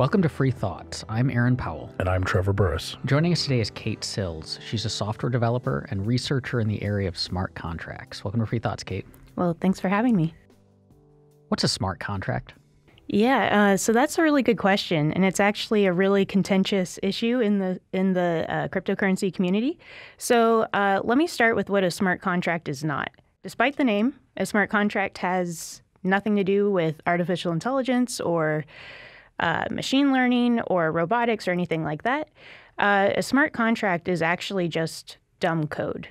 Welcome to Free Thoughts. I'm Aaron Powell. And I'm Trevor Burrus. Joining us today is Kate Sills. She's a software developer and researcher in the area of smart contracts. Welcome to Free Thoughts, Kate. Well, thanks for having me. What's a smart contract? Yeah, uh, so that's a really good question, and it's actually a really contentious issue in the in the uh, cryptocurrency community. So uh, let me start with what a smart contract is not. Despite the name, a smart contract has nothing to do with artificial intelligence or uh, machine learning or robotics or anything like that. Uh, a smart contract is actually just dumb code.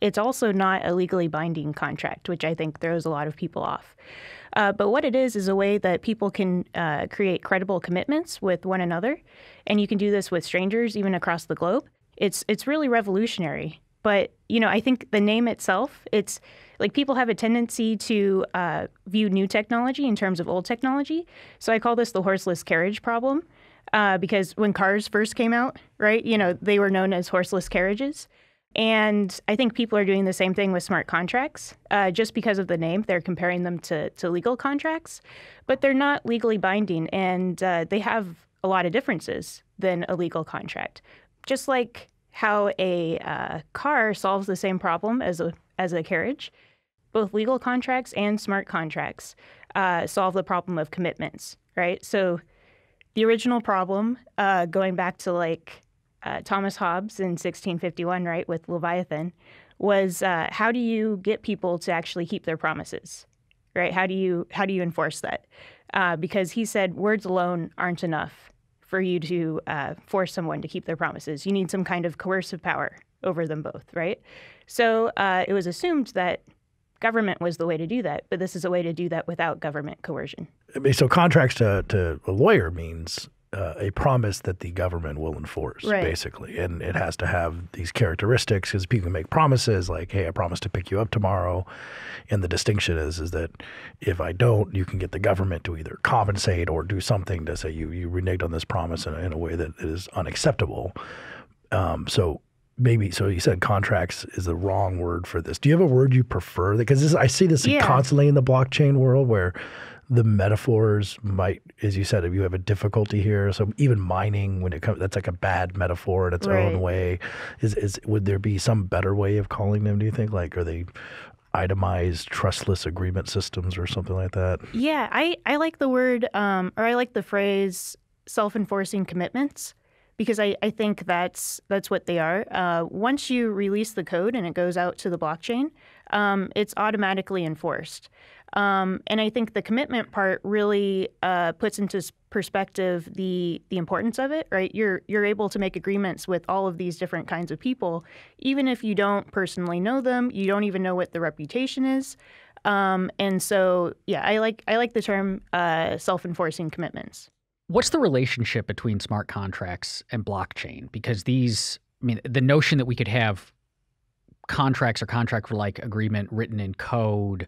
It's also not a legally binding contract, which I think throws a lot of people off. Uh, but what it is is a way that people can uh, create credible commitments with one another, and you can do this with strangers even across the globe. It's it's really revolutionary. But you know, I think the name itself, it's like people have a tendency to uh, view new technology in terms of old technology. So I call this the horseless carriage problem, uh, because when cars first came out, right, you know, they were known as horseless carriages. And I think people are doing the same thing with smart contracts. Uh, just because of the name, they're comparing them to, to legal contracts, but they're not legally binding and uh, they have a lot of differences than a legal contract. Just like how a uh, car solves the same problem as a, as a carriage, both legal contracts and smart contracts uh, solve the problem of commitments, right? So the original problem, uh, going back to like uh, Thomas Hobbes in 1651, right, with Leviathan, was uh, how do you get people to actually keep their promises, right? How do you how do you enforce that? Uh, because he said words alone aren't enough for you to uh, force someone to keep their promises. You need some kind of coercive power over them both, right? So uh, it was assumed that government was the way to do that, but this is a way to do that without government coercion. So contracts to, to a lawyer means uh, a promise that the government will enforce, right. basically. And it has to have these characteristics because people make promises like, hey, I promise to pick you up tomorrow. And the distinction is is that if I don't, you can get the government to either compensate or do something to say you, you reneged on this promise in a, in a way that is unacceptable. Um, so maybe so you said contracts is the wrong word for this. Do you have a word you prefer? Because I see this yeah. constantly in the blockchain world where the metaphors might, as you said, if you have a difficulty here, so even mining when it comes, that's like a bad metaphor in its right. own way. Is is would there be some better way of calling them? Do you think? Like, are they itemized trustless agreement systems or something like that? Yeah, I I like the word, um, or I like the phrase self-enforcing commitments because I, I think that's that's what they are. Uh, once you release the code and it goes out to the blockchain, um, it's automatically enforced. Um, and I think the commitment part really uh, puts into perspective the the importance of it. Right, you're you're able to make agreements with all of these different kinds of people, even if you don't personally know them. You don't even know what the reputation is. Um, and so, yeah, I like I like the term uh, self-enforcing commitments. What's the relationship between smart contracts and blockchain? Because these, I mean, the notion that we could have contracts or contract-like agreement written in code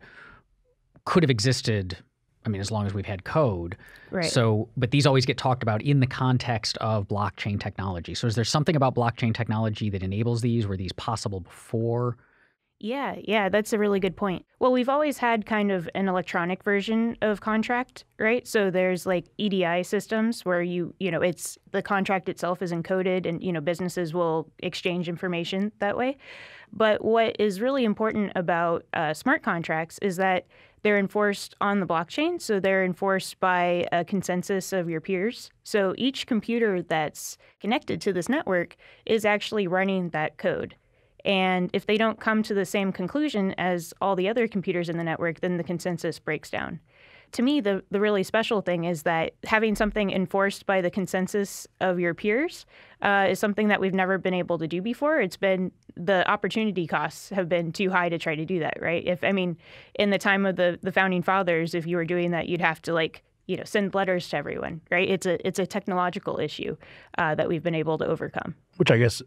could have existed I mean, as long as we've had code. Right. So, but these always get talked about in the context of blockchain technology. So, is there something about blockchain technology that enables these? Were these possible before? Yeah, yeah, that's a really good point. Well, we've always had kind of an electronic version of contract, right? So there's like EDI systems where you, you know, it's the contract itself is encoded and, you know, businesses will exchange information that way. But what is really important about uh, smart contracts is that they're enforced on the blockchain, so they're enforced by a consensus of your peers. So each computer that's connected to this network is actually running that code. And if they don't come to the same conclusion as all the other computers in the network, then the consensus breaks down to me, the, the really special thing is that having something enforced by the consensus of your peers uh, is something that we've never been able to do before. It's been the opportunity costs have been too high to try to do that, right? If I mean, in the time of the the founding fathers, if you were doing that, you'd have to like you know send letters to everyone, right? It's a it's a technological issue uh, that we've been able to overcome. Which I guess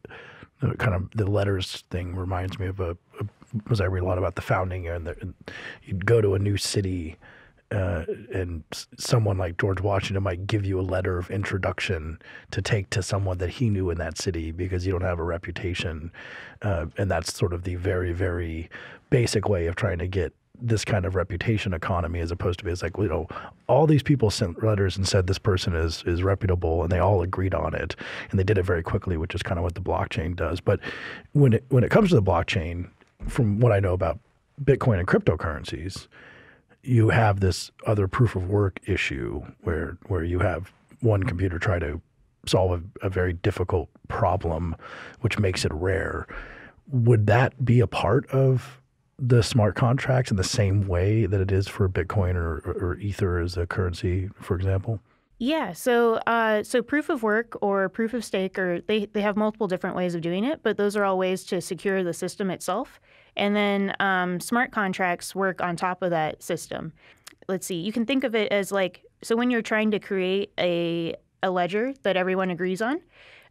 kind of the letters thing reminds me of a, a as I read a lot about the founding and, the, and you'd go to a new city uh, and someone like George Washington might give you a letter of introduction to take to someone that he knew in that city because you don't have a reputation, uh, and that's sort of the very very basic way of trying to get this kind of reputation economy as opposed to be it's like you know all these people sent letters and said this person is is reputable and they all agreed on it and they did it very quickly which is kind of what the blockchain does. But when it when it comes to the blockchain from what I know about Bitcoin and cryptocurrencies you have this other proof of work issue where where you have one computer try to solve a, a very difficult problem which makes it rare would that be a part of the smart contracts in the same way that it is for Bitcoin or, or Ether as a currency, for example? Yeah, so uh, so proof of work or proof of stake, or they, they have multiple different ways of doing it, but those are all ways to secure the system itself. And then um, smart contracts work on top of that system. Let's see, you can think of it as like so when you're trying to create a a ledger that everyone agrees on,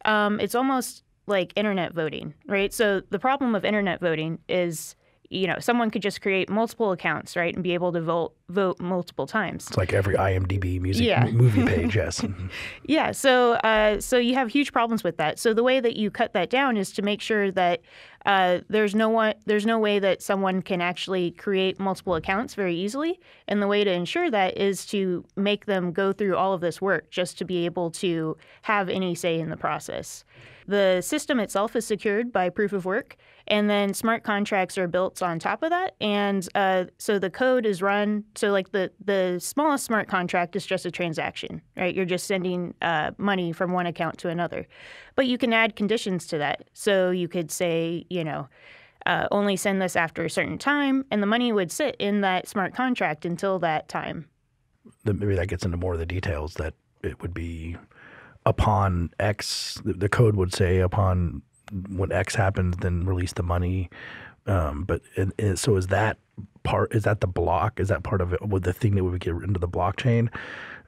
um, it's almost like internet voting, right? So the problem of internet voting is you know, someone could just create multiple accounts, right, and be able to vote vote multiple times. It's like every IMDb music yeah. movie page, yes. Mm-hmm. yeah. So, uh, so you have huge problems with that. So the way that you cut that down is to make sure that uh, there's no one, there's no way that someone can actually create multiple accounts very easily. And the way to ensure that is to make them go through all of this work just to be able to have any say in the process. The system itself is secured by proof of work, and then smart contracts are built on top of that. And uh, so the code is run. So like the the smallest smart contract is just a transaction, right? You're just sending uh, money from one account to another. But you can add conditions to that. So you could say, you know. Uh, only send this after a certain time, and the money would sit in that smart contract until that time. Maybe that gets into more of the details that it would be upon X, the code would say upon when X happens, then release the money. Um, but and, and so is that part? Is that the block? Is that part of it? With the thing that would get into the blockchain?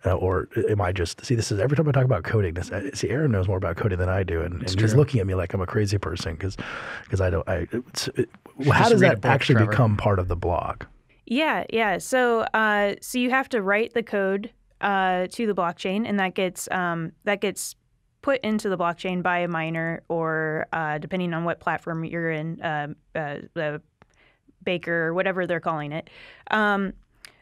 Uh, or am I just see? This is every time I talk about coding. This uh, see, Aaron knows more about coding than I do, and, and he's looking at me like I'm a crazy person because because I don't. I it, how does that book, actually Trevor. become part of the block? Yeah, yeah. So uh, so you have to write the code uh, to the blockchain, and that gets um, that gets put into the blockchain by a miner, or uh, depending on what platform you're in, uh, uh the Baker or whatever they're calling it. Um,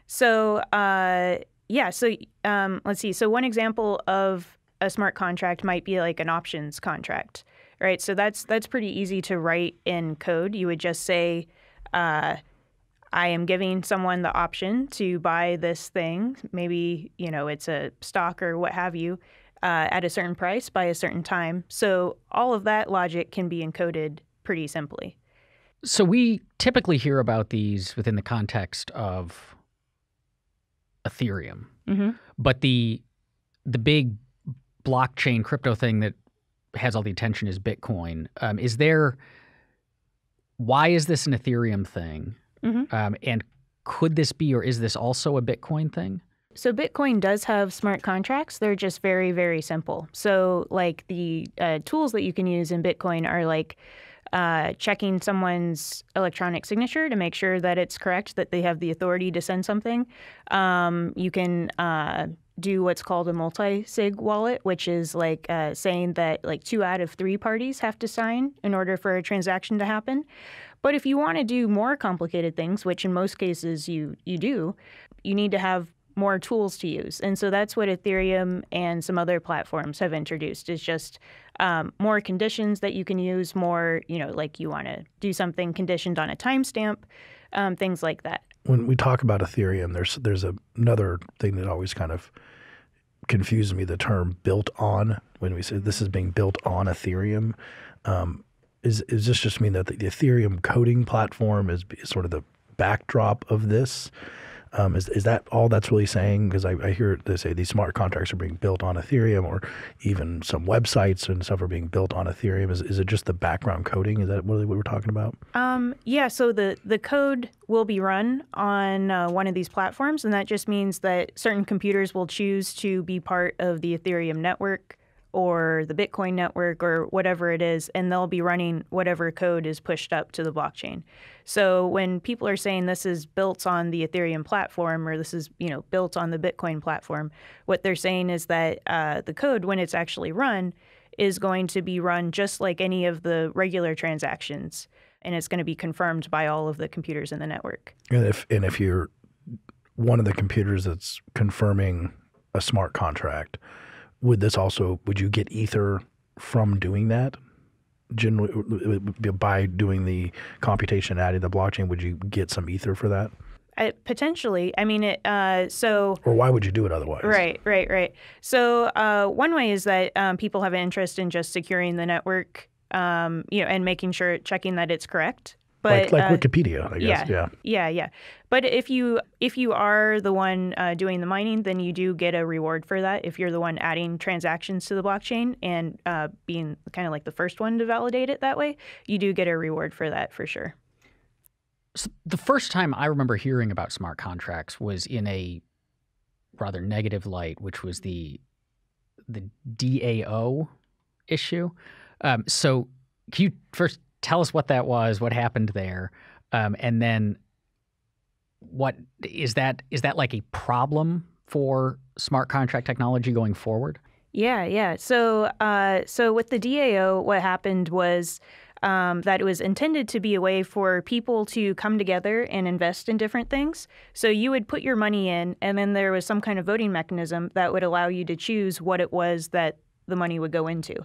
so uh, yeah, so um, let's see. So one example of a smart contract might be like an options contract, right? So that's that's pretty easy to write in code. You would just say uh, I am giving someone the option to buy this thing. Maybe, you know, it's a stock or what have you uh, at a certain price by a certain time. So all of that logic can be encoded pretty simply. So we typically hear about these within the context of Ethereum, mm-hmm. but the the big blockchain crypto thing that has all the attention is Bitcoin. Um, is there? Why is this an Ethereum thing? Mm-hmm. Um, and could this be, or is this also a Bitcoin thing? So Bitcoin does have smart contracts. They're just very, very simple. So like the uh, tools that you can use in Bitcoin are like uh, checking someone's electronic signature to make sure that it's correct, that they have the authority to send something. Um, you can uh, do what's called a multi-sig wallet, which is like uh, saying that like two out of three parties have to sign in order for a transaction to happen. But if you want to do more complicated things, which in most cases you you do, you need to have more tools to use. And so that's what Ethereum and some other platforms have introduced is just um, more conditions that you can use, more, you know, like you want to do something conditioned on a timestamp, um, things like that. When we talk about Ethereum, there's there's a, another thing that always kind of confuses me, the term built on, when we say this is being built on Ethereum. Um, is is this just mean that the, the Ethereum coding platform is, is, sort of the backdrop of this? Um, is is that all that's really saying? Because I, I, hear they say these smart contracts are being built on Ethereum, or even some websites and stuff are being built on Ethereum. Is is it just the background coding? Is that really what we're talking about? Um, yeah. So the the code will be run on uh, one of these platforms, and that just means that certain computers will choose to be part of the Ethereum network or the Bitcoin network or whatever it is, and they'll be running whatever code is pushed up to the blockchain. So when people are saying this is built on the Ethereum platform or this is you know built on the Bitcoin platform, what they're saying is that uh, the code, when it's actually run, is going to be run just like any of the regular transactions. and it's going to be confirmed by all of the computers in the network. And if and if you're one of the computers that's confirming a smart contract, would this also would you get ether from doing that? Generally, by doing the computation, adding the blockchain, would you get some ether for that? Uh, potentially. I mean, it, uh, so. Or why would you do it otherwise? Right, right, right. So uh, one way is that um, people have an interest in just securing the network, um, you know, and making sure checking that it's correct. But like, like uh, Wikipedia, I guess. Yeah, yeah, yeah. But if you if you are the one uh, doing the mining, then you do get a reward for that. If you're the one adding transactions to the blockchain and uh, being kind of like the first one to validate it that way, you do get a reward for that for sure. So the first time I remember hearing about smart contracts was in a rather negative light, which was the the DAO issue. Um, so, can you first tell us what that was, what happened there, um, and then what is that? Is that like a problem for smart contract technology going forward? Yeah, yeah. So, uh, so with the DAO, what happened was um, that it was intended to be a way for people to come together and invest in different things. So you would put your money in, and then there was some kind of voting mechanism that would allow you to choose what it was that the money would go into.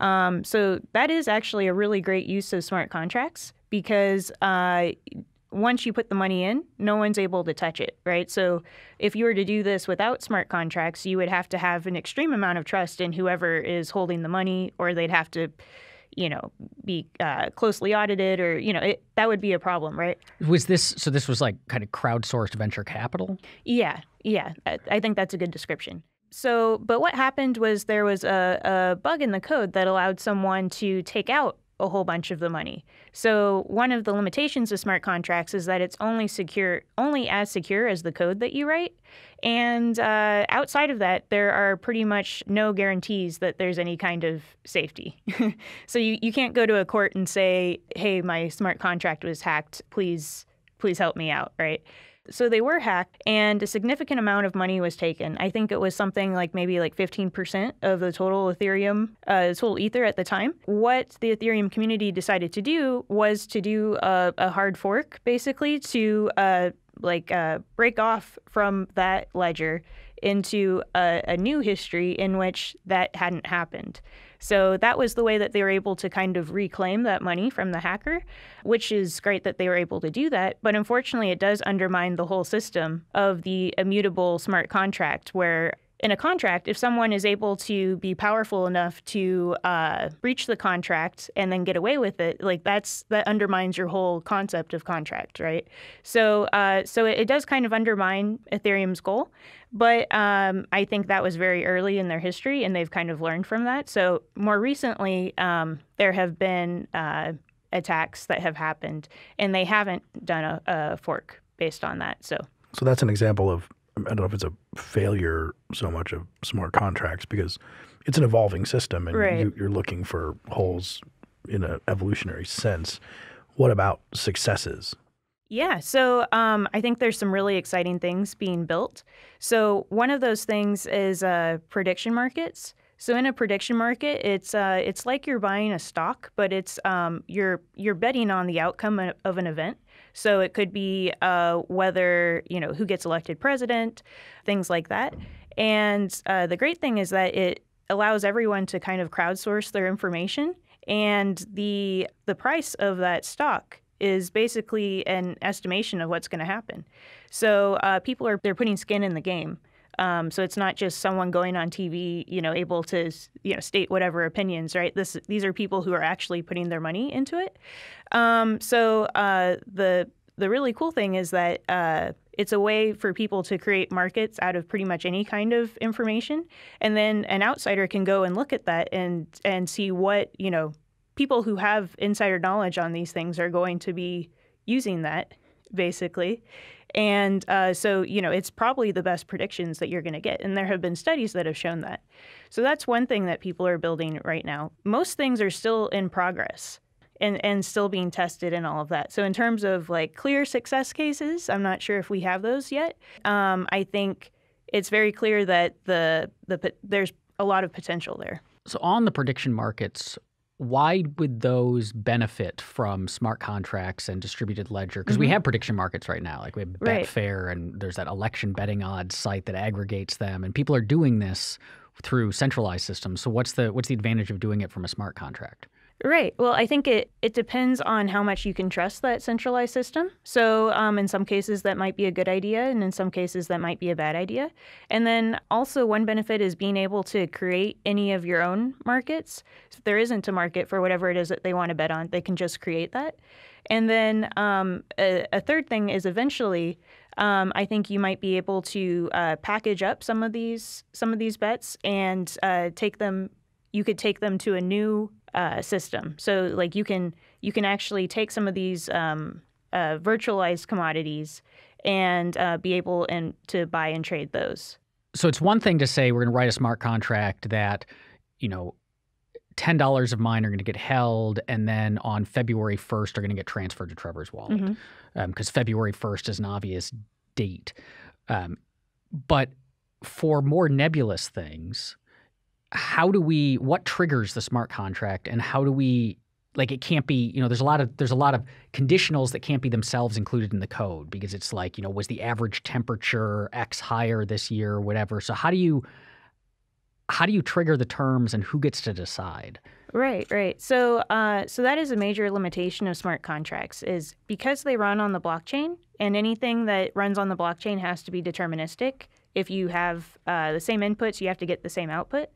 Um, so that is actually a really great use of smart contracts because uh, once you put the money in, no one's able to touch it, right? So if you were to do this without smart contracts, you would have to have an extreme amount of trust in whoever is holding the money, or they'd have to, you know, be uh, closely audited, or you know, it, that would be a problem, right? Was this so? This was like kind of crowdsourced venture capital. Yeah, yeah. I think that's a good description. So, but what happened was there was a, a bug in the code that allowed someone to take out a whole bunch of the money. So one of the limitations of smart contracts is that it's only secure, only as secure as the code that you write. And uh, outside of that, there are pretty much no guarantees that there's any kind of safety. so you, you can't go to a court and say, "Hey, my smart contract was hacked. Please, please help me out." Right? So they were hacked, and a significant amount of money was taken. I think it was something like maybe like 15% of the total Ethereum, uh, total Ether at the time. What the Ethereum community decided to do was to do a, a hard fork, basically, to uh, like uh, break off from that ledger into a, a new history in which that hadn't happened. So that was the way that they were able to kind of reclaim that money from the hacker, which is great that they were able to do that. But unfortunately, it does undermine the whole system of the immutable smart contract where in a contract, if someone is able to be powerful enough to uh, breach the contract and then get away with it, like that's that undermines your whole concept of contract, right? So, uh, so it, it, does kind of undermine Ethereum's goal, but um, I think that was very early in their history, and they've kind of learned from that. So, more recently, um, there have been uh, attacks that have happened, and they haven't done a, a fork based on that. So, so that's an example of I don't know if it's a failure so much of smart contracts because it's an evolving system and right. you, you're looking for holes in an evolutionary sense. What about successes? Yeah, so um, I think there's some really exciting things being built. So one of those things is uh, prediction markets. So in a prediction market, it's uh, it's like you're buying a stock, but it's um, you're you're betting on the outcome of an event. So it could be uh, whether, you know, who gets elected president, things like that. And uh, the great thing is that it allows everyone to kind of crowdsource their information. And the the price of that stock is basically an estimation of what's going to happen. So uh, people are they're putting skin in the game. Um, so it's not just someone going on TV, you know, able to you know state whatever opinions, right? This these are people who are actually putting their money into it. Um, so uh, the the really cool thing is that uh, it's a way for people to create markets out of pretty much any kind of information, and then an outsider can go and look at that and and see what you know people who have insider knowledge on these things are going to be using that basically and uh, so, you know, it's probably the best predictions that you're going to get. And there have been studies that have shown that. So that's one thing that people are building right now. Most things are still in progress and, and still being tested and all of that. So, in terms of like clear success cases, I'm not sure if we have those yet. Um, I think it's very clear that the, the there's a lot of potential there. So, on the prediction markets, why would those benefit from smart contracts and distributed ledger? Because mm-hmm. we have prediction markets right now, like we have Betfair, right. and there's that election betting odds site that aggregates them, and people are doing this through centralized systems. So what's the what's the advantage of doing it from a smart contract? Right. Well, I think it, it depends on how much you can trust that centralized system. So, um, in some cases, that might be a good idea, and in some cases, that might be a bad idea. And then also, one benefit is being able to create any of your own markets. If there isn't a market for whatever it is that they want to bet on, they can just create that. And then um, a, a, third thing is eventually, um, I think you might be able to uh, package up some of these some of these bets and uh, take them. You could take them to a new uh, system. So like you can you can actually take some of these um, uh, virtualized commodities and uh, be able and to buy and trade those. So it's one thing to say we're going to write a smart contract that you know. Ten dollars of mine are going to get held, and then on February first are going to get transferred to Trevor's wallet because mm-hmm. um, February first is an obvious date. Um, but for more nebulous things, how do we what triggers the smart contract and how do we like it can't be you know there's a lot of there's a lot of conditionals that can't be themselves included in the code because it's like you know was the average temperature x higher this year or whatever. So how do you how do you trigger the terms and who gets to decide? Right right. So uh, so that is a major limitation of smart contracts is because they run on the blockchain and anything that runs on the blockchain has to be deterministic if you have uh, the same inputs, you have to get the same output.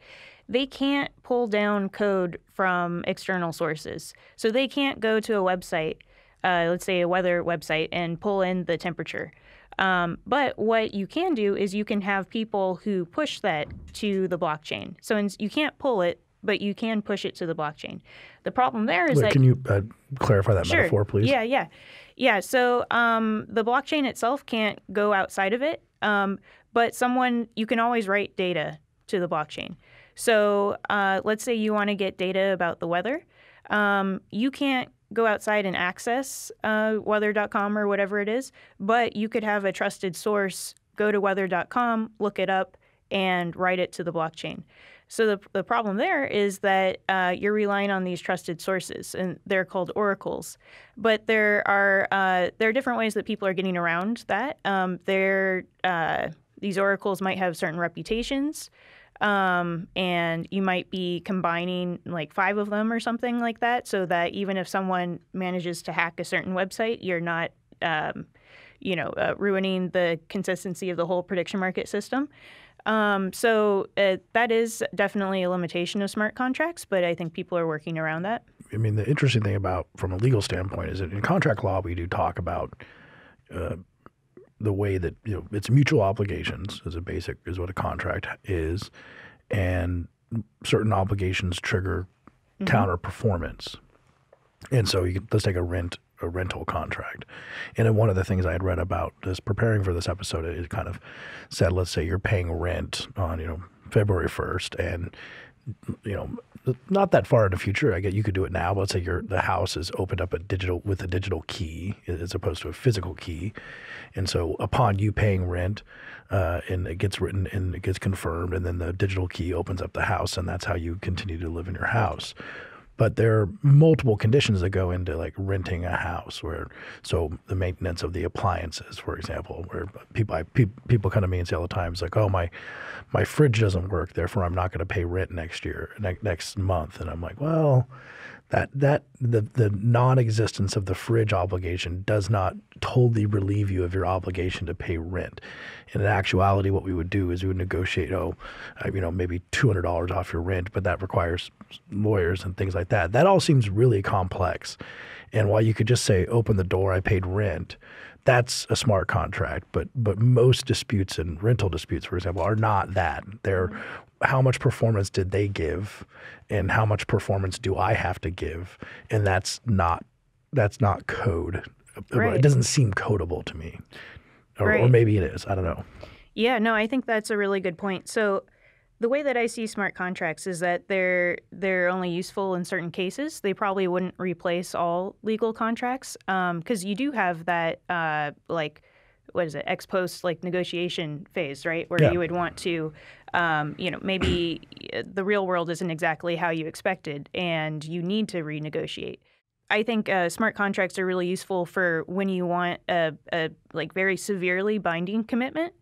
They can't pull down code from external sources. So they can't go to a website, uh, let's say a weather website, and pull in the temperature. Um, but what you can do is you can have people who push that to the blockchain. So in, you can't pull it, but you can push it to the blockchain. The problem there is Wait, that. Can you uh, clarify that sure. metaphor, please? Yeah, yeah. Yeah, so um, the blockchain itself can't go outside of it. Um, but someone, you can always write data to the blockchain. So uh, let's say you want to get data about the weather. Um, you can't go outside and access uh, weather.com or whatever it is, but you could have a trusted source go to weather.com, look it up, and write it to the blockchain. So the, the problem there is that uh, you're relying on these trusted sources, and they're called oracles. But there are uh, there are different ways that people are getting around that. Um, they're uh, these oracles might have certain reputations. Um, and you might be combining like five of them or something like that, so that even if someone manages to hack a certain website, you're not, um, you know, uh, ruining the consistency of the whole prediction market system. Um, so uh, that is definitely a limitation of smart contracts, but I think people are working around that. I mean, the interesting thing about from a legal standpoint is that in contract law we do talk about uh, the way that you know it's mutual obligations as a basic is what a contract is, and certain obligations trigger mm-hmm. counter performance. And so you can, let's take a rent a rental contract. And one of the things I had read about this preparing for this episode, it kind of said, let's say you're paying rent on you know February first, and you know not that far in the future. I get you could do it now. Let's say your the house is opened up a digital with a digital key as opposed to a physical key, and so upon you paying rent, uh, and it gets written and it gets confirmed, and then the digital key opens up the house, and that's how you continue to live in your house. But there are multiple conditions that go into like renting a house, where so the maintenance of the appliances, for example, where people I, pe- people come to me and say all the time, it's like, oh my my fridge doesn't work, therefore I'm not going to pay rent next year, ne- next month, and I'm like, well, that that the the non-existence of the fridge obligation does not totally relieve you of your obligation to pay rent. In actuality, what we would do is we would negotiate, oh, uh, you know, maybe two hundred dollars off your rent, but that requires lawyers and things like that. That all seems really complex. And while you could just say, open the door, I paid rent, that's a smart contract. But but most disputes and rental disputes, for example, are not that. They're mm-hmm. how much performance did they give and how much performance do I have to give? And that's not that's not code. Right. It doesn't seem codable to me. Or, right. or maybe it is. I don't know. Yeah, no, I think that's a really good point. So the way that I see smart contracts is that they're they're only useful in certain cases. They probably wouldn't replace all legal contracts because um, you do have that uh, like what is it ex post like negotiation phase, right? Where Yeah. you would want to, um, you know, maybe the real world isn't exactly how you expected, and you need to renegotiate. I think uh, smart contracts are really useful for when you want a, a like very severely binding commitment,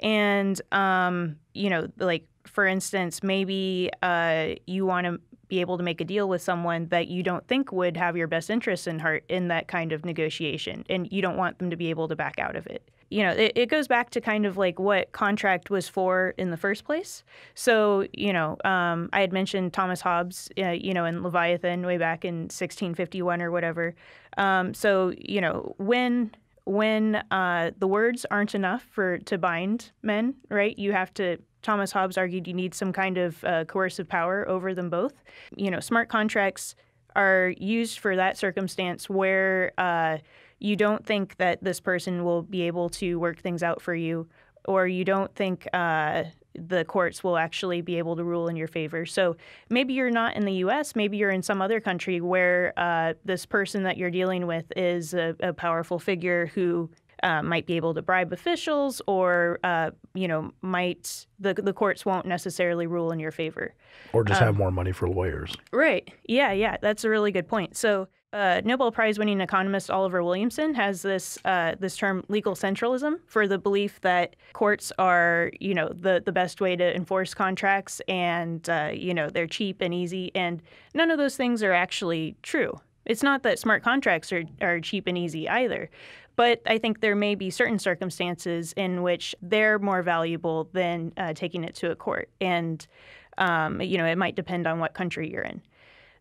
and um, you know, like for instance, maybe uh, you want to be able to make a deal with someone that you don't think would have your best interests in heart in that kind of negotiation, and you don't want them to be able to back out of it. You know, it, it goes back to kind of like what contract was for in the first place. So, you know, um, I had mentioned Thomas Hobbes, uh, you know, in Leviathan way back in 1651 or whatever. Um, so, you know, when when uh, the words aren't enough for to bind men, right? You have to. Thomas Hobbes argued you need some kind of uh, coercive power over them both. You know, smart contracts are used for that circumstance where uh, you don't think that this person will be able to work things out for you, or you don't think uh, the courts will actually be able to rule in your favor. So maybe you're not in the U.S., maybe you're in some other country where uh, this person that you're dealing with is a, a powerful figure who uh, might be able to bribe officials, or uh, you know, might the the courts won't necessarily rule in your favor. Or just Um, have more money for lawyers. Right. Yeah, yeah. That's a really good point. So, uh, Nobel Prize winning economist Oliver Williamson has this uh, this term legal centralism for the belief that courts are, you know, the, the best way to enforce contracts and, uh, you know, they're cheap and easy. And none of those things are actually true. It's not that smart contracts are, are cheap and easy either. But I think there may be certain circumstances in which they're more valuable than uh, taking it to a court. And, um, you know, it might depend on what country you're in.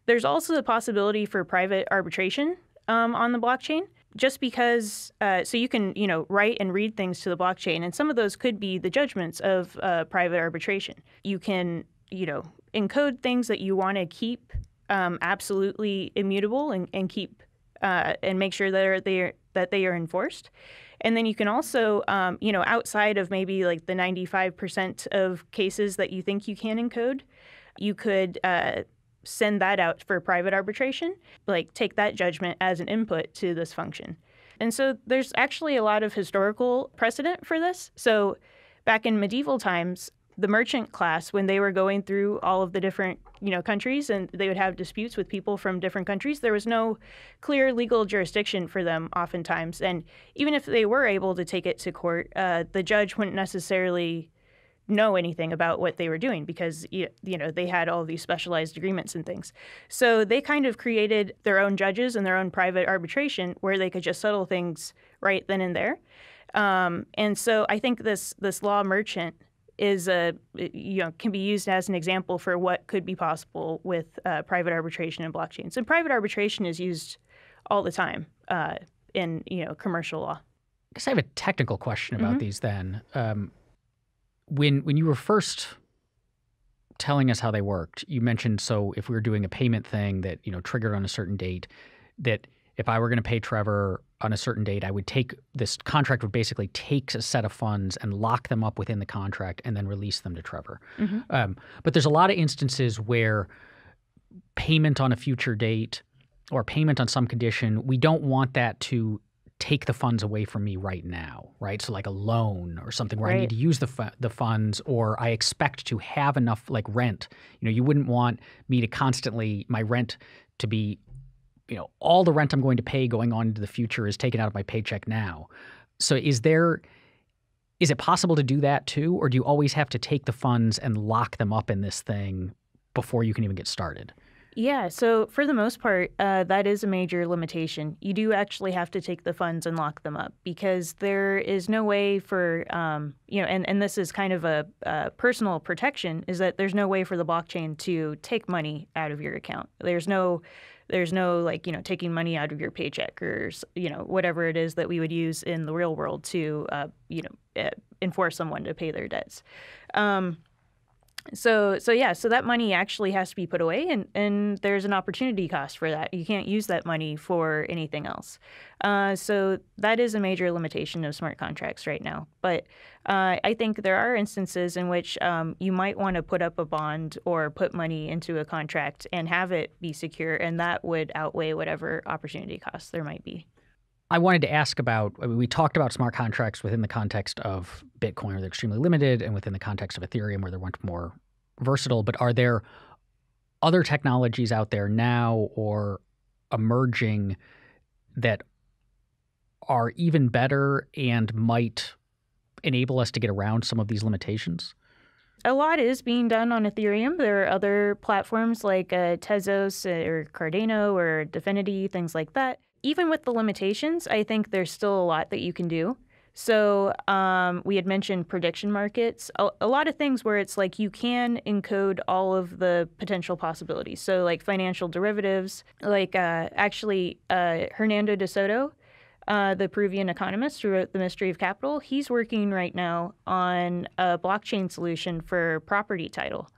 There's also the possibility for private arbitration um, on the blockchain, just because. Uh, so you can, you know, write and read things to the blockchain, and some of those could be the judgments of uh, private arbitration. You can, you know, encode things that you want to keep um, absolutely immutable and, and keep uh, and make sure that they're, they that they are enforced. And then you can also, um, you know, outside of maybe like the 95% of cases that you think you can encode, you could uh, send that out for private arbitration, like take that judgment as an input to this function. And so there's actually a lot of historical precedent for this. So back in medieval times, the merchant class, when they were going through all of the different you know countries and they would have disputes with people from different countries, there was no clear legal jurisdiction for them oftentimes. And even if they were able to take it to court, uh, the judge wouldn't necessarily know anything about what they were doing because you know they had all these specialized agreements and things. So they kind of created their own judges and their own private arbitration where they could just settle things right then and there. Um, and so I think this this law merchant is a you know can be used as an example for what could be possible with uh, private arbitration and blockchains. And private arbitration is used all the time uh, in you know commercial law. I guess I have a technical question about these then. Um, when when you were first telling us how they worked, you mentioned so if we were doing a payment thing that you know triggered on a certain date, that if I were going to pay Trevor on a certain date, I would take this contract would basically take a set of funds and lock them up within the contract and then release them to Trevor. Um, but there's a lot of instances where payment on a future date or payment on some condition, we don't want that to take the funds away from me right now, right? So like a loan or something where I need to use the fu- the funds or I expect to have enough like rent. You know, you wouldn't want me to constantly my rent to be you know, all the rent I'm going to pay going on into the future is taken out of my paycheck now. So is there is it possible to do that too or do you always have to take the funds and lock them up in this thing before you can even get started? Yeah, so for the most part, uh, that is a major limitation. You do actually have to take the funds and lock them up because there is no way for, um, you know, and, and this is kind of a, uh personal protection, is that there's no way for the blockchain to take money out of your account. There's no, there's no like, you know, taking money out of your paycheck or, you know, whatever it is that we would use in the real world to, uh, you know, uh, enforce someone to pay their debts. Um, so so yeah, so that money actually has to be put away, and and there's an opportunity cost for that. You can't use that money for anything else. Uh, so that is a major limitation of smart contracts right now. But uh, I think there are instances in which um, you might want to put up a bond or put money into a contract and have it be secure, and that would outweigh whatever opportunity costs there might be. I wanted to ask about. I mean, we talked about smart contracts within the context of Bitcoin, where they're extremely limited, and within the context of Ethereum, where they're much more versatile. But are there other technologies out there now or emerging that are even better and might enable us to get around some of these limitations? A lot is being done on Ethereum. There are other platforms like uh, Tezos or Cardano or Dfinity, things like that. Even with the limitations, I think there's still a lot that you can do. So um, we had mentioned prediction markets, a, a, lot of things where it's like you can encode all of the potential possibilities. So like financial derivatives, like uh, actually uh, Hernando de Soto uh, the Peruvian economist who wrote The Mystery of Capital, he's working right now on a blockchain solution for property title.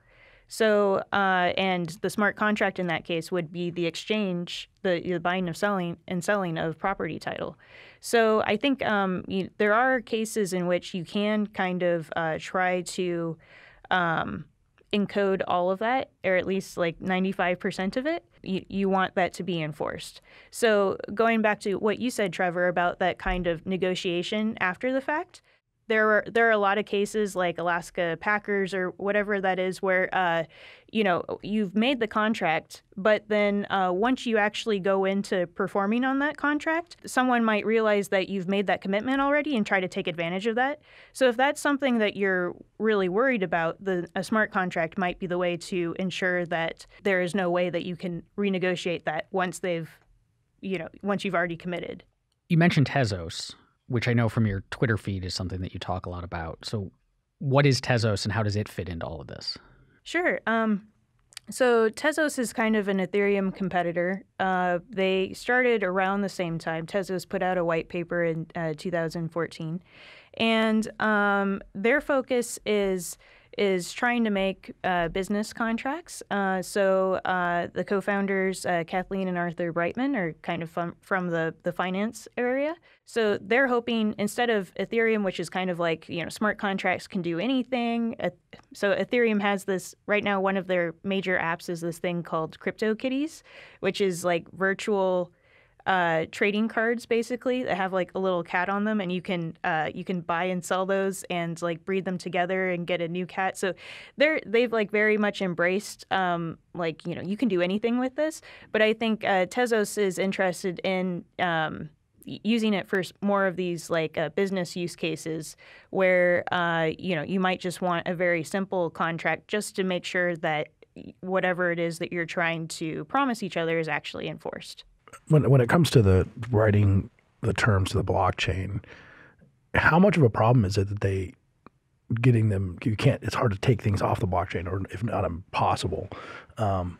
So, uh, and the smart contract in that case would be the exchange, the, the buying of selling and selling of property title. So, I think um, you, there are cases in which you can kind of uh, try to um, encode all of that, or at least like 95% of it, you, you want that to be enforced. So, going back to what you said, Trevor, about that kind of negotiation after the fact, there are there are a lot of cases like Alaska Packers or whatever that is where uh, you know you've made the contract, but then uh, once you actually go into performing on that contract, someone might realize that you've made that commitment already and try to take advantage of that. So if that's something that you're really worried about, the a smart contract might be the way to ensure that there is no way that you can renegotiate that once they've you know once you've already committed. You mentioned Tezos which I know from your Twitter feed is something that you talk a lot about. So, what is Tezos and how does it fit into all of this? Sure. Um, so, Tezos is kind of an Ethereum competitor. Uh, they started around the same time. Tezos put out a white paper in uh, 2014. And um, their focus is is trying to make uh, business contracts. Uh, so uh, the co-founders, uh, Kathleen and Arthur Breitman are kind of from, from the, the finance area. So they're hoping instead of Ethereum, which is kind of like you know smart contracts can do anything. so Ethereum has this right now. One of their major apps is this thing called CryptoKitties, which is like virtual uh, trading cards basically that have like a little cat on them, and you can uh, you can buy and sell those and like breed them together and get a new cat. So they're they've like very much embraced um, like you know you can do anything with this. But I think uh, Tezos is interested in um, using it for more of these like uh, business use cases where uh, you know you might just want a very simple contract just to make sure that whatever it is that you're trying to promise each other is actually enforced when when it comes to the writing the terms of the blockchain, how much of a problem is it that they getting them you can't it's hard to take things off the blockchain or if not impossible um,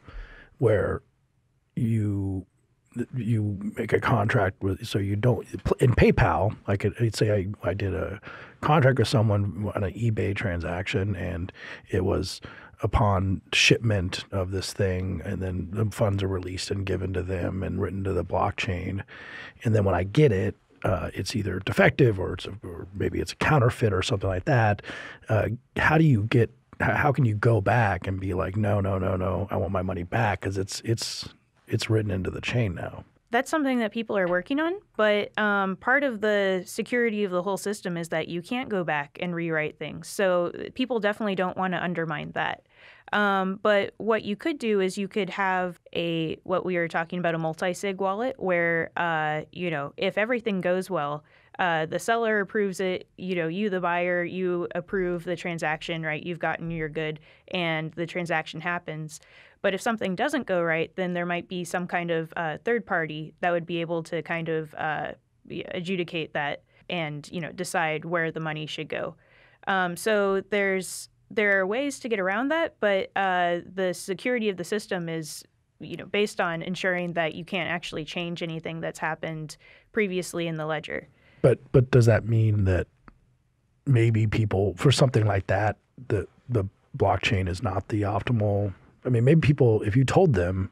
where you you make a contract with so you don't in PayPal I could I'd say I, I did a contract with someone on an eBay transaction and it was upon shipment of this thing, and then the funds are released and given to them and written to the blockchain. And then when I get it, uh, it's either defective or it's a, or maybe it's a counterfeit or something like that. Uh, how do you get? How can you go back and be like, no, no, no, no, I want my money back because it's it's it's written into the chain now that's something that people are working on. But um, part of the security of the whole system is that you can't go back and rewrite things. So people definitely don't want to undermine that. Um, but what you could do is you could have a what we were talking about a multi-sig wallet where uh, you know if everything goes well. Uh, the seller approves it, you know, you, the buyer, you approve the transaction, right? You've gotten your good and the transaction happens. But if something doesn't go right, then there might be some kind of uh, third party that would be able to kind of uh, adjudicate that and you know decide where the money should go. Um, so there's there are ways to get around that, but uh, the security of the system is you know based on ensuring that you can't actually change anything that's happened previously in the ledger. But but does that mean that maybe people for something like that the the blockchain is not the optimal I mean, maybe people, if you told them,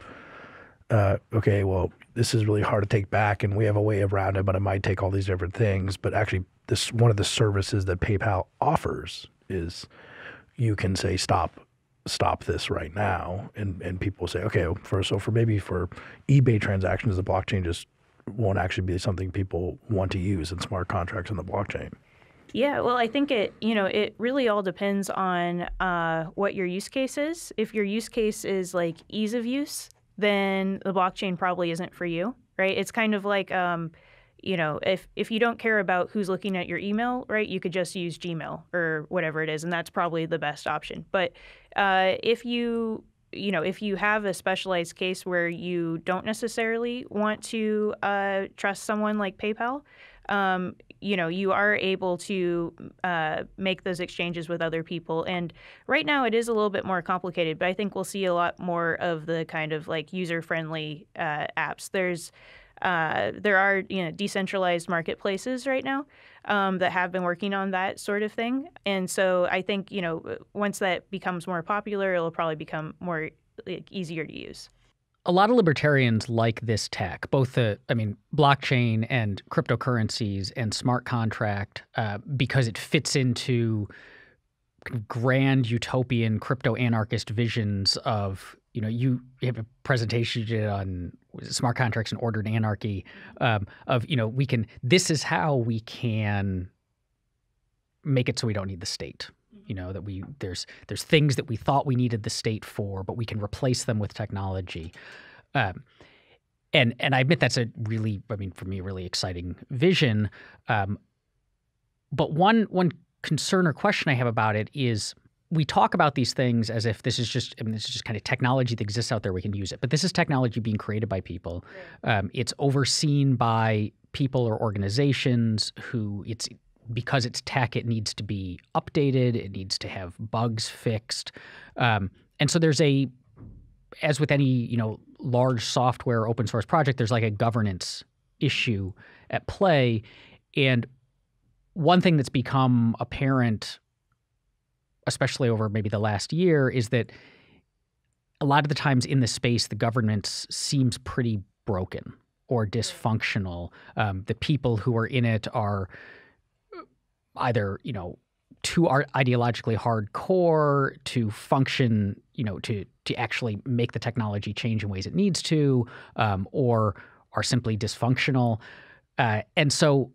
uh, okay, well, this is really hard to take back, and we have a way around it, but it might take all these different things. But actually, this one of the services that PayPal offers is you can say stop stop this right now and and people say okay for so for maybe for ebay transactions the blockchain just won't actually be something people want to use in smart contracts in the blockchain. Yeah, well, I think it you know it really all depends on uh, what your use case is. If your use case is like ease of use, then the blockchain probably isn't for you, right? It's kind of like um, you know if if you don't care about who's looking at your email, right? You could just use Gmail or whatever it is, and that's probably the best option. But uh, if you you know, if you have a specialized case where you don't necessarily want to uh, trust someone like PayPal, um, you know, you are able to uh, make those exchanges with other people. And right now, it is a little bit more complicated, but I think we'll see a lot more of the kind of like user-friendly uh, apps. There's uh, there are you know decentralized marketplaces right now um, that have been working on that sort of thing, and so I think you know once that becomes more popular, it'll probably become more like, easier to use. A lot of libertarians like this tech, both the, I mean, blockchain and cryptocurrencies and smart contract, uh, because it fits into grand utopian crypto anarchist visions of, you know, you, have a presentation you did on smart contracts and ordered anarchy um, of, you know, we can, this is how we can make it so we don't need the state. You know that we there's there's things that we thought we needed the state for but we can replace them with technology. Um, and and I admit that's a really I mean for me a really exciting vision. Um, but one one concern or question I have about it is we talk about these things as if this is just I mean this is just kind of technology that exists out there we can use it but this is technology being created by people um, it's overseen by people or organizations who it's because it's tech, it needs to be updated, it needs to have bugs fixed. Um, and so there's a, as with any, you know, large software open source project, there's like a governance issue at play. And one thing that's become apparent, especially over maybe the last year, is that a lot of the times in the space, the government seems pretty broken or dysfunctional. Um, the people who are in it are either you know too ideologically hardcore to function, you know, to to actually make the technology change in ways it needs to, um, or are simply dysfunctional. Uh, and so,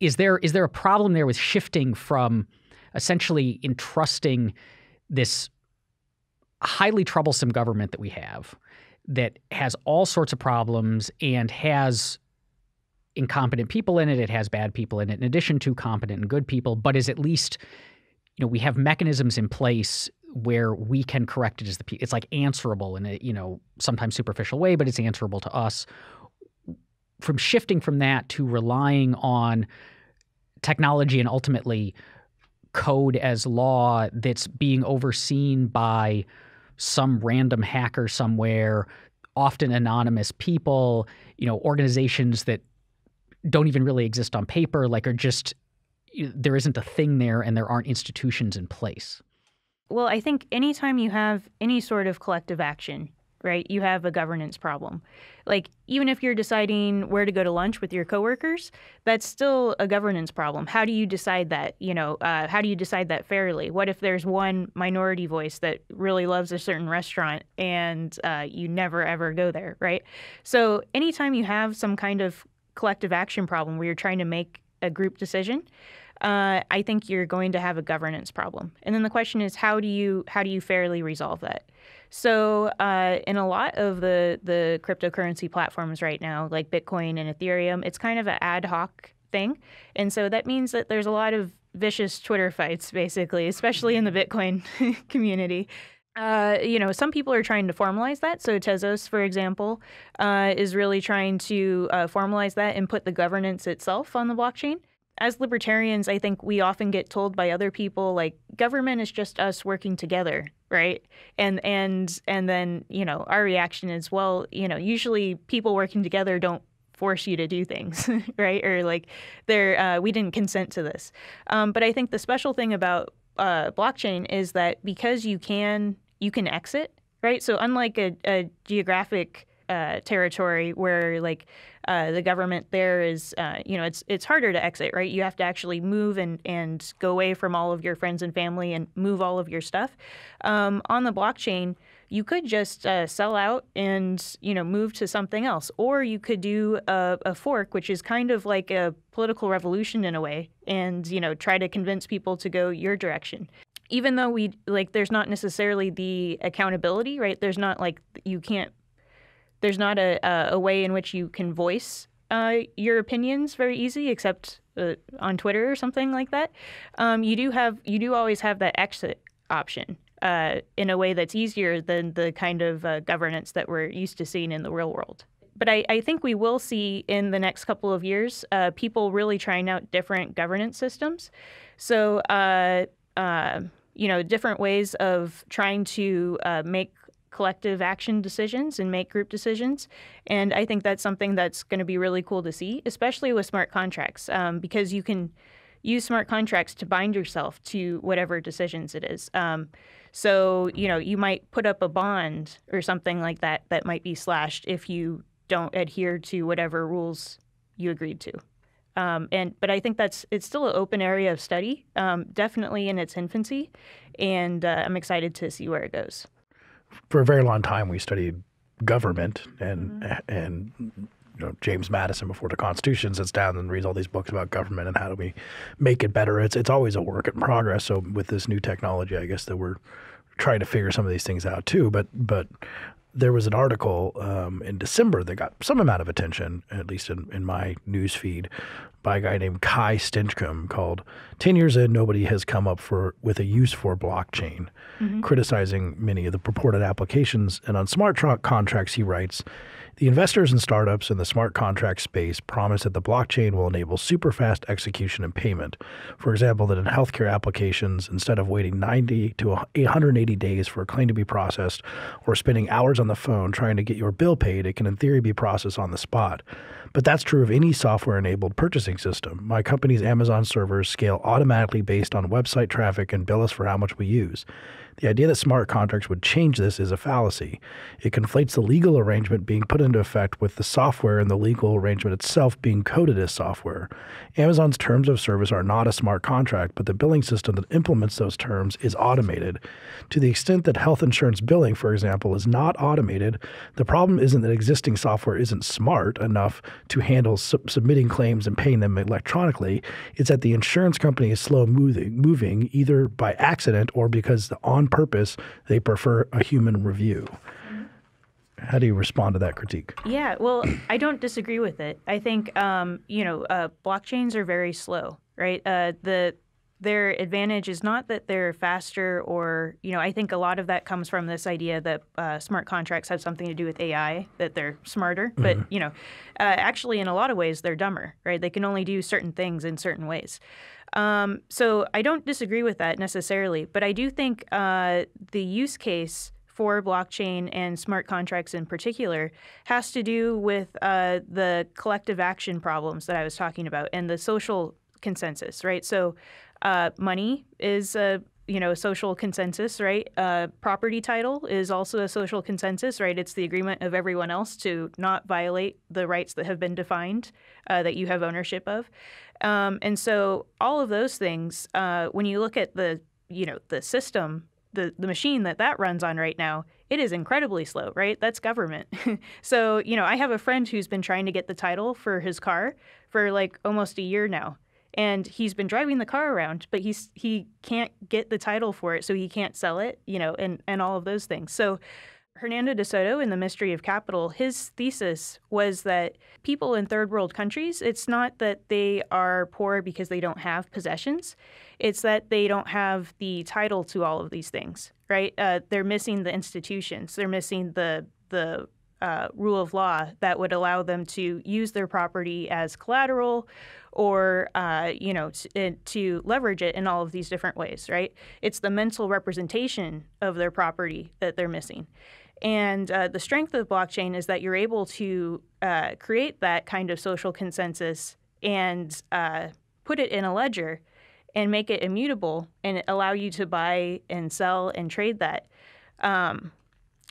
is there is there a problem there with shifting from essentially entrusting this highly troublesome government that we have that has all sorts of problems and has incompetent people in it. It has bad people in it, in addition to competent and good people. But is at least, you know, we have mechanisms in place where we can correct it as the it's like answerable in a you know sometimes superficial way, but it's answerable to us. From shifting from that to relying on technology and ultimately code as law that's being overseen by some random hacker somewhere, often anonymous people, you know, organizations that don't even really exist on paper, like are just there isn't a thing there and there aren't institutions in place. Well, I think anytime you have any sort of collective action, right, you have a governance problem. Like even if you're deciding where to go to lunch with your coworkers, that's still a governance problem. How do you decide that? You know, uh, how do you decide that fairly? What if there's one minority voice that really loves a certain restaurant and uh, you never ever go there, right? So anytime you have some kind of collective action problem where you're trying to make a group decision, uh, I think you're going to have a governance problem. And then the question is, how do you how do you fairly resolve that? So, uh, in a lot of the the cryptocurrency platforms right now, like Bitcoin and Ethereum, it's kind of an ad hoc thing, and so that means that there's a lot of vicious Twitter fights, basically, especially in the Bitcoin community. Uh, you know, some people are trying to formalize that. So Tezos, for example, uh, is really trying to uh, formalize that and put the governance itself on the blockchain. As libertarians, I think we often get told by other people like government is just us working together, right? And and and then you know our reaction is well, you know, usually people working together don't force you to do things, right? Or like they're uh, we didn't consent to this. Um, but I think the special thing about uh, blockchain is that because you can you can exit, right? So unlike a, a geographic uh, territory where like uh, the government there is, uh, you know, it's it's harder to exit, right? You have to actually move and and go away from all of your friends and family and move all of your stuff. Um, on the blockchain, you could just uh, sell out and you know move to something else, or you could do a, a, fork, which is kind of like a political revolution in a way, and you know try to convince people to go your direction. Even though we like, there's not necessarily the accountability, right? There's not like you can't. There's not a, a way in which you can voice uh, your opinions very easy, except uh, on Twitter or something like that. Um, you do have you do always have that exit option uh, in a way that's easier than the kind of uh, governance that we're used to seeing in the real world. But I, I think we will see in the next couple of years uh, people really trying out different governance systems. So, uh, uh, you know, different ways of trying to uh, make collective action decisions and make group decisions. And I think that's something that's going to be really cool to see, especially with smart contracts, um, because you can use smart contracts to bind yourself to whatever decisions it is. Um, so, you know, you might put up a bond or something like that that might be slashed if you don't adhere to whatever rules you agreed to. Um, and but I think that's it's still an open area of study, um, definitely in its infancy, and uh, I'm excited to see where it goes. For a very long time, we studied government and mm-hmm. and you know James Madison before the Constitution sits down and reads all these books about government and how do we make it better. It's it's always a work in progress. So with this new technology, I guess that we're trying to figure some of these things out too. But but there was an article um, in December that got some amount of attention, at least in, in my news feed, by a guy named Kai Stinchcombe called 10 Years In, Nobody Has Come Up for with a Use for Blockchain, mm-hmm. criticizing many of the purported applications. And on smart contracts, he writes, the investors and startups in the smart contract space promise that the blockchain will enable super fast execution and payment. For example, that in healthcare applications, instead of waiting 90 to 180 days for a claim to be processed or spending hours on the phone trying to get your bill paid, it can in theory be processed on the spot. But that's true of any software enabled purchasing system. My company's Amazon servers scale automatically based on website traffic and bill us for how much we use. The idea that smart contracts would change this is a fallacy. It conflates the legal arrangement being put into effect with the software and the legal arrangement itself being coded as software. Amazon's terms of service are not a smart contract, but the billing system that implements those terms is automated. To the extent that health insurance billing, for example, is not automated, the problem isn't that existing software isn't smart enough to handle submitting claims and paying them electronically. It's that the insurance company is slow moving, moving either by accident or because the on purpose they prefer a human review. How do you respond to that critique? Yeah, well, I don't disagree with it. I think um, you know uh, blockchains are very slow, right? Uh, the their advantage is not that they're faster or you know i think a lot of that comes from this idea that uh, smart contracts have something to do with ai that they're smarter mm-hmm. but you know uh, actually in a lot of ways they're dumber right they can only do certain things in certain ways um, so i don't disagree with that necessarily but i do think uh, the use case for blockchain and smart contracts in particular has to do with uh, the collective action problems that i was talking about and the social consensus right? So uh, money is a you know social consensus, right? Uh, property title is also a social consensus, right? It's the agreement of everyone else to not violate the rights that have been defined uh, that you have ownership of, um, and so all of those things. Uh, when you look at the you know the system, the the machine that that runs on right now, it is incredibly slow, right? That's government. so you know, I have a friend who's been trying to get the title for his car for like almost a year now and he's been driving the car around, but he's he can't get the title for it, so he can't sell it, you know, and and all of those things. So. Hernando de Soto in The Mystery of Capital, his thesis was that people in third world countries, it's not that they are poor because they don't have possessions, it's that they don't have the title to all of these things, right? Uh, they're missing the institutions, they're missing the the uh, rule of law that would allow them to use their property as collateral or uh, you know to, to, leverage it in all of these different ways right? It's the mental representation of their property that they're missing. And uh, the strength of blockchain is that you're able to uh, create that kind of social consensus and uh, put it in a ledger and make it immutable and allow you to buy and sell and trade that. Um,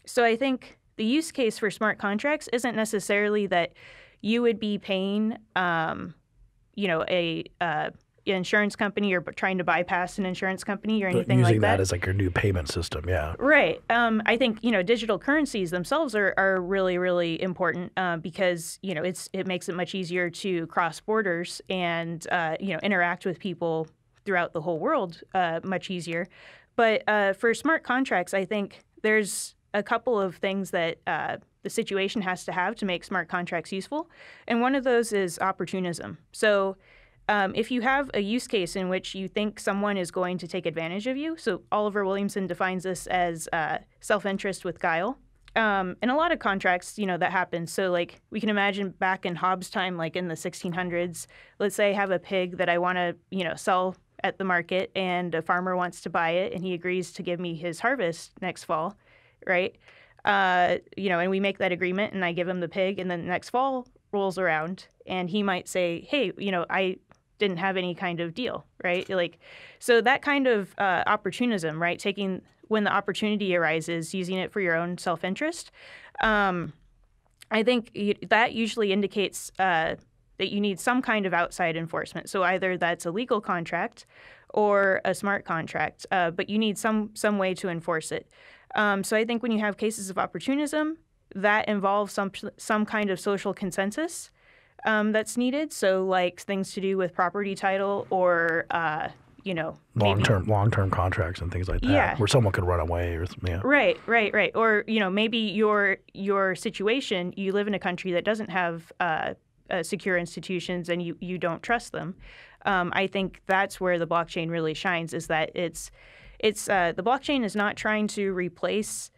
so i think the use case for smart contracts isn't necessarily that you would be paying um, you know, a uh, insurance company or trying to bypass an insurance company or anything like that. Using that as like your new payment system, yeah. Right. Um, I think you know digital currencies themselves are, are really really important uh, because you know it's it makes it much easier to cross borders and uh, you know interact with people throughout the whole world uh, much easier. But uh, for smart contracts, I think there's a couple of things that uh, the situation has to have to make smart contracts useful, and one of those is opportunism. So um, if you have a use case in which you think someone is going to take advantage of you, so Oliver Williamson defines this as uh, self-interest with guile. Um, in a lot of contracts, you know, that happens. So, like, we can imagine back in Hobbes' time, like in the 1600s, let's say I have a pig that I want to, you know, sell at the market and a farmer wants to buy it and he agrees to give me his harvest next fall, right? Uh, you know, and we make that agreement and I give him the pig and then the next fall rolls around and he might say, hey, you know, I didn't have any kind of deal, right? Like, so that kind of uh, opportunism, right? Taking when the opportunity arises, using it for your own self interest. Um, I think that usually indicates uh, that you need some kind of outside enforcement. So either that's a legal contract or a smart contract, uh, but you need some some way to enforce it. Um, so I think when you have cases of opportunism, that involves some some kind of social consensus um, that's needed. So, like things to do with property title or, uh, you know, long term long term contracts and things like that, yeah. where someone could run away or. Yeah. Right, right, right. Or you know, maybe your your situation, you live in a country that doesn't have uh, uh, secure institutions and you you don't trust them. Um, I think that's where the blockchain really shines. Is that it's it's uh, the blockchain is not trying to replace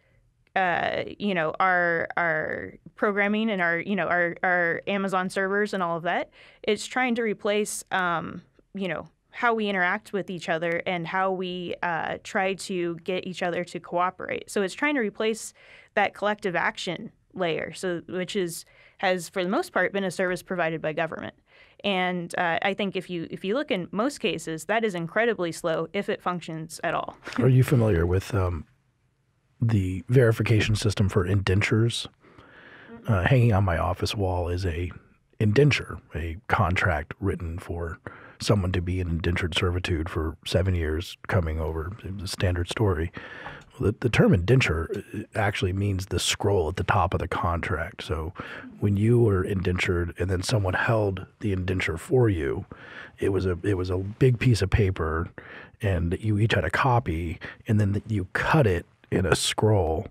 uh, you know our our programming and our you know our our Amazon servers and all of that. It's trying to replace um, you know how we interact with each other and how we uh, try to get each other to cooperate. So it's trying to replace that collective action layer. So which is has for the most part been a service provided by government. And uh, I think if you if you look in most cases, that is incredibly slow if it functions at all. Are you familiar with um, the verification system for indentures. Uh, hanging on my office wall is a indenture, a contract written for someone to be in indentured servitude for seven years, coming over the standard story. The, the term indenture uh, actually means the scroll at the top of the contract. So when you were indentured and then someone held the indenture for you, it was a it was a big piece of paper, and you each had a copy, and then you cut it in a scroll,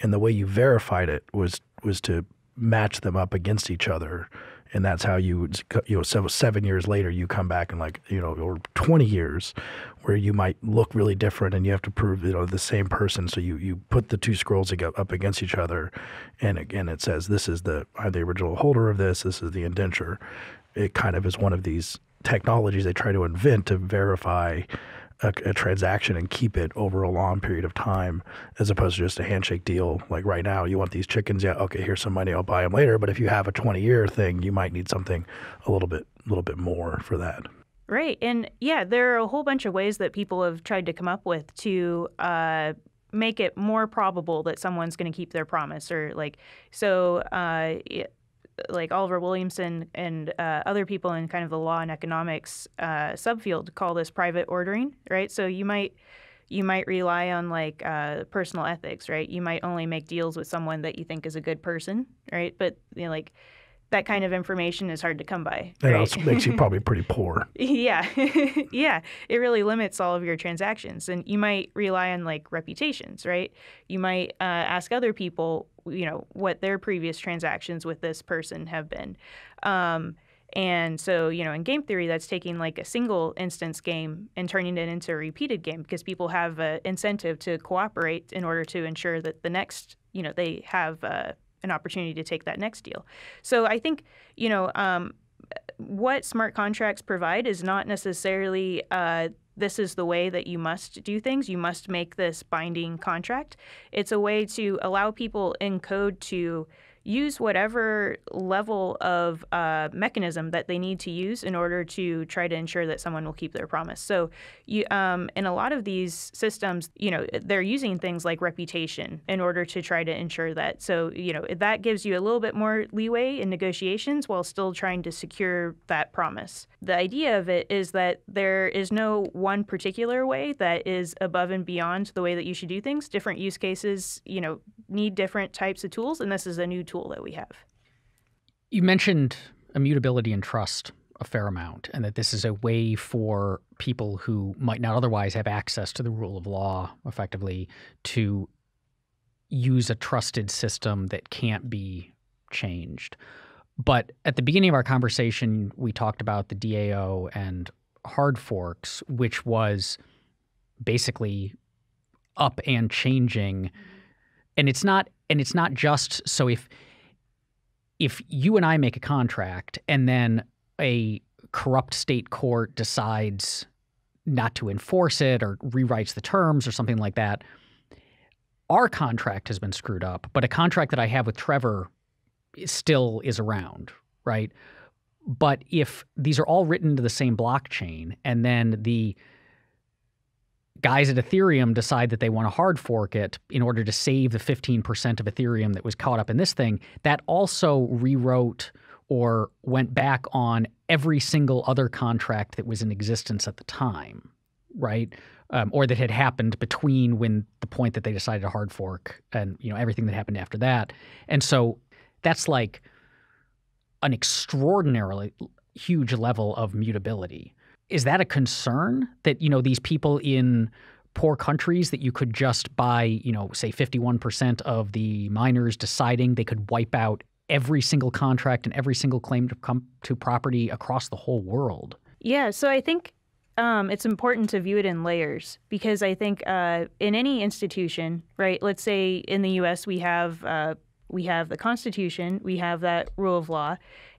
and the way you verified it was was to match them up against each other, and that's how you you know seven, years later you come back and like you know or twenty years, where you might look really different and you have to prove you know the same person. So you you put the two scrolls up against each other, and again it says this is the I'm the original holder of this. This is the indenture. It kind of is one of these technologies they try to invent to verify a, a, transaction and keep it over a long period of time as opposed to just a handshake deal. Like right now, you want these chickens, yeah, okay, here's some money, I'll buy them later. But if you have a 20 year thing, you might need something a little bit, a little bit more for that. Right, and yeah, there are a whole bunch of ways that people have tried to come up with to uh, make it more probable that someone's going to keep their promise, or like so. Uh, like Oliver Williamson and uh, other people in kind of the law and economics uh, subfield call this private ordering, right? So you might you might rely on like uh, personal ethics, right? You might only make deals with someone that you think is a good person, right? But you know, like that kind of information is hard to come by. It also makes you probably pretty poor. yeah, yeah. It really limits all of your transactions, and you might rely on like reputations, right? You might uh, ask other people, you know, what their previous transactions with this person have been. Um, and so, you know, in game theory, that's taking like a single instance game and turning it into a repeated game because people have an incentive to cooperate in order to ensure that the next, you know, they have uh, an opportunity to take that next deal. So I think, you know, um, what smart contracts provide is not necessarily uh, this is the way that you must do things. You must make this binding contract. It's a way to allow people in code to use whatever level of uh, mechanism that they need to use in order to try to ensure that someone will keep their promise. So, you, um, in a lot of these systems, you know, they're using things like reputation in order to try to ensure that. So, you know, that gives you a little bit more leeway in negotiations while still trying to secure that promise. The idea of it is that there is no one particular way that is above and beyond the way that you should do things. Different use cases, you know, need different types of tools, and this is a new tool that we have. You mentioned immutability and trust a fair amount, and that this is a way for people who might not otherwise have access to the rule of law effectively to use a trusted system that can't be changed. But at the beginning of our conversation, we talked about the DAO and hard forks, which was basically up and changing. Mm-hmm. And it's not and it's not just so if if you and I make a contract and then a corrupt state court decides not to enforce it or rewrites the terms or something like that, our contract has been screwed up, but a contract that I have with Trevor still is around, right? But if these are all written into the same blockchain and then the guys at Ethereum decide that they want to hard fork it in order to save the 15% of Ethereum that was caught up in this thing, that also rewrote or went back on every single other contract that was in existence at the time, right? Um, or that had happened between when the point that they decided to hard fork and you know everything that happened after that. And so that's like an extraordinarily huge level of mutability. Is that a concern that you know these people in poor countries that you could just by you know say 51% of the miners deciding they could wipe out every single contract and every single claim to come to property across the whole world? Yeah, so I think um, it's important to view it in layers because I think uh, in any institution, right? Let's say in the U.S. we have uh, we have the Constitution, we have that rule of law,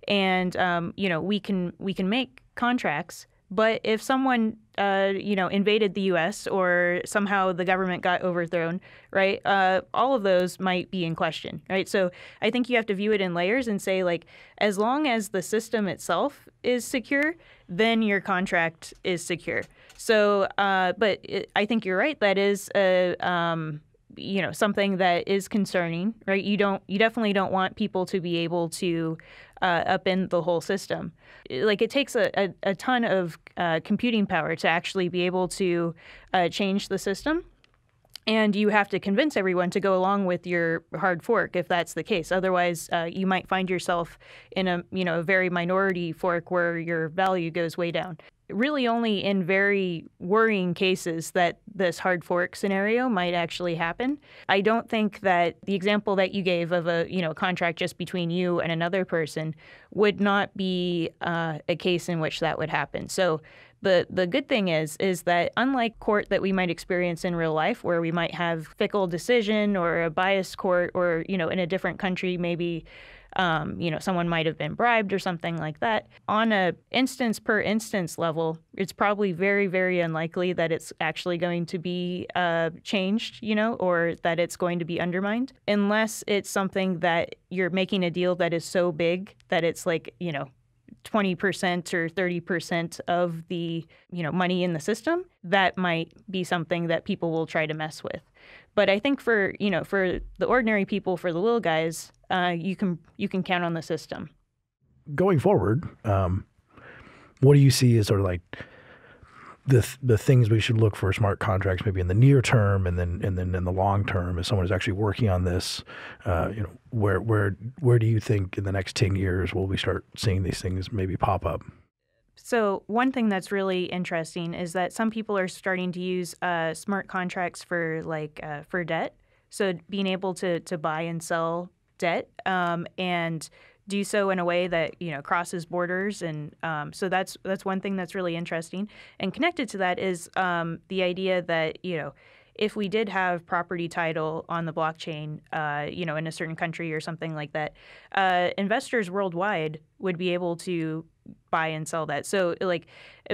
and um, you know we can we can make contracts. But if someone uh, you know invaded the U.S. or somehow the government got overthrown, right? Uh, all of those might be in question, right? So I think you have to view it in layers and say like, as long as the system itself is secure, then your contract is secure. So, uh, but it, I think you're right. That is a um, you know something that is concerning right? You don't you definitely don't want people to be able to uh, upend the whole system. Like it takes a, a, a ton of uh, computing power to actually be able to uh, change the system. And you have to convince everyone to go along with your hard fork if that's the case. Otherwise uh, you might find yourself in a you know a very minority fork where your value goes way down really only in very worrying cases that this hard fork scenario might actually happen. I don't think that the example that you gave of a you know contract just between you and another person would not be uh, a case in which that would happen. So the the good thing is is that unlike court that we might experience in real life where we might have fickle decision or a biased court or you know in a different country maybe um, you know, someone might have been bribed or something like that. On a instance per instance level, it's probably very, very unlikely that it's actually going to be uh, changed, you know, or that it's going to be undermined, unless it's something that you're making a deal that is so big that it's like, you know, 20% or 30% of the you know money in the system that might be something that people will try to mess with but i think for you know for the ordinary people for the little guys uh, you can you can count on the system. Going forward, um, what do you see as sort of like the the things we should look for smart contracts, maybe in the near term, and then and then in the long term, as someone is actually working on this, uh, you know, where where where do you think in the next ten years will we start seeing these things maybe pop up? So one thing that's really interesting is that some people are starting to use uh, smart contracts for like uh, for debt. So being able to to buy and sell debt um, and do so in a way that you know crosses borders and um, so that's that's one thing that's really interesting and connected to that is um, the idea that you know if we did have property title on the blockchain uh, you know in a certain country or something like that uh, investors worldwide would be able to buy and sell that so like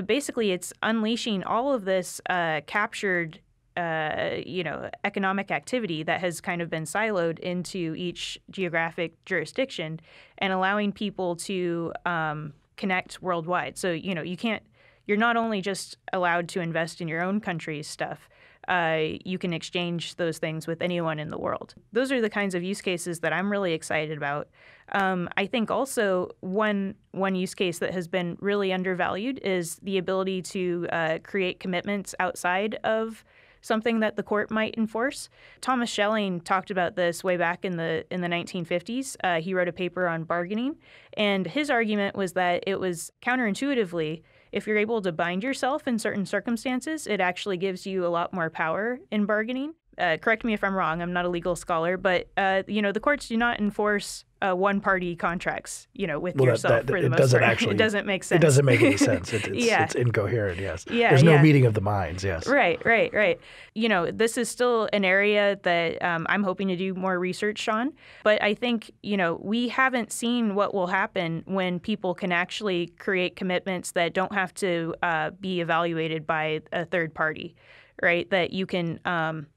basically it's unleashing all of this uh, captured uh, you know, economic activity that has kind of been siloed into each geographic jurisdiction, and allowing people to um, connect worldwide. So you know, you can't. You're not only just allowed to invest in your own country's stuff. Uh, you can exchange those things with anyone in the world. Those are the kinds of use cases that I'm really excited about. Um, I think also one one use case that has been really undervalued is the ability to uh, create commitments outside of something that the court might enforce. Thomas Schelling talked about this way back in the in the 1950s. Uh, he wrote a paper on bargaining, and his argument was that it was counterintuitively if you're able to bind yourself in certain circumstances, it actually gives you a lot more power in bargaining. Uh, correct me if I'm wrong. I'm not a legal scholar, but uh, you know the courts do not enforce uh, one-party contracts. You know, with well, yourself that, that, for the it most doesn't part. actually. it doesn't make sense. It doesn't make any sense. It, it's, yeah. it's incoherent. Yes. Yeah. There's no yeah. meeting of the minds. Yes. Right. Right. Right. You know, this is still an area that um, I'm hoping to do more research on. But I think you know we haven't seen what will happen when people can actually create commitments that don't have to uh, be evaluated by a third party. Right. That you can. Um,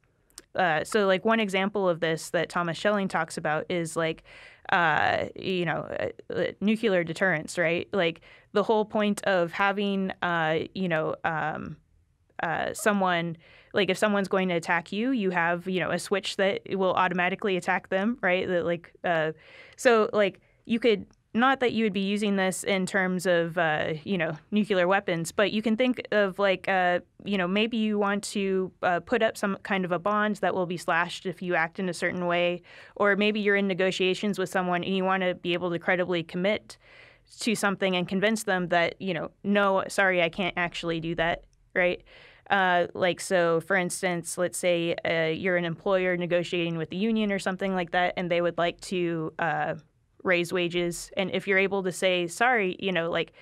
uh, so like one example of this that Thomas Schelling talks about is like uh, you know uh, nuclear deterrence right? Like the whole point of having uh, you know um, uh, someone like if someone's going to attack you you have you know a switch that will automatically attack them right? That like uh, so like you could not that you would be using this in terms of uh, you know nuclear weapons, but you can think of like uh, you know maybe you want to uh, put up some kind of a bond that will be slashed if you act in a certain way, or maybe you're in negotiations with someone and you want to be able to credibly commit to something and convince them that you know no, sorry, I can't actually do that, right? Uh, like so, for instance, let's say uh, you're an employer negotiating with the union or something like that, and they would like to uh, raise wages and if you're able to say sorry you know like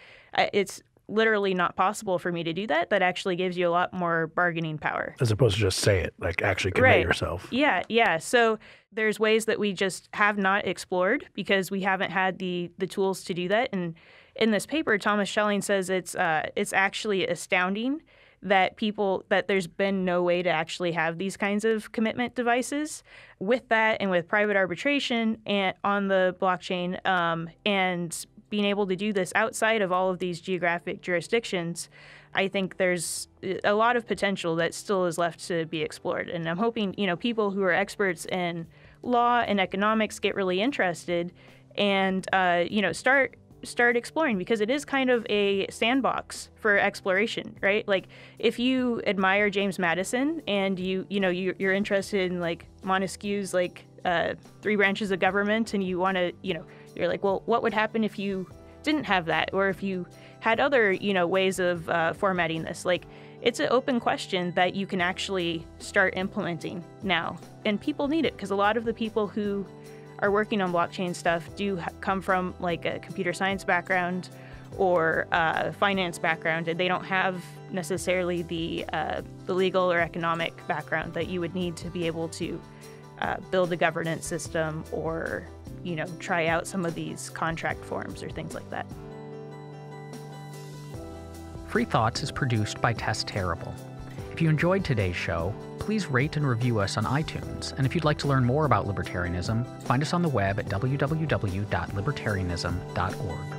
it's literally not possible for me to do that that actually gives you a lot more bargaining power As opposed to just say it, like actually commit Right. yourself. yeah yeah so there's ways that we just have not explored because we haven't had the the tools to do that and in this paper thomas schelling says it's uh, it's actually astounding that people that there's been no way to actually have these kinds of commitment devices with that and with private arbitration and on the blockchain um, and being able to do this outside of all of these geographic jurisdictions i think there's a lot of potential that still is left to be explored. And i'm hoping you know people who are experts in law and economics get really interested and uh, you know start start exploring because it is kind of a sandbox for exploration, right? Like if you admire James Madison and you you know you, you're interested in like Montesquieu's like uh, three branches of government and you want to you know you're like well what would happen if you didn't have that or if you had other you know ways of uh, formatting this like it's an open question that you can actually start implementing now and people need it because a lot of the people who are working on blockchain stuff do come from like a computer science background or uh, finance background, and they don't have necessarily the uh, the legal or economic background that you would need to be able to uh, build a governance system or you know try out some of these contract forms or things like that. Free Thoughts is produced by Tess Terrible. If you enjoyed today's show, please rate and review us on iTunes. And if you'd like to learn more about libertarianism, find us on the web at www.libertarianism.org.